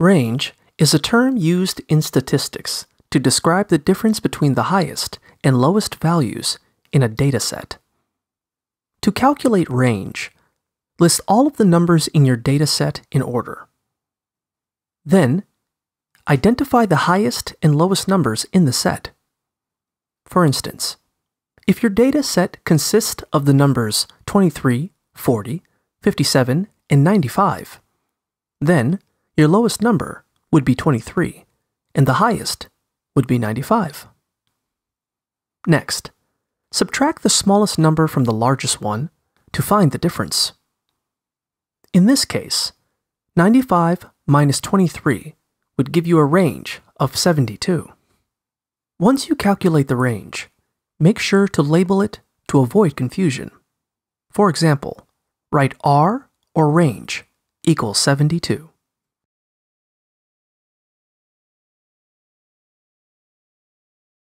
Range is a term used in statistics to describe the difference between the highest and lowest values in a dataset. To calculate range, list all of the numbers in your dataset in order. Then, identify the highest and lowest numbers in the set. For instance, if your data set consists of the numbers 23, 40, 57, and 95, then your lowest number would be 23, and the highest would be 95. Next, subtract the smallest number from the largest one to find the difference. In this case, 95 minus 23 would give you a range of 72. Once you calculate the range, make sure to label it to avoid confusion. For example, write R or range equals 72.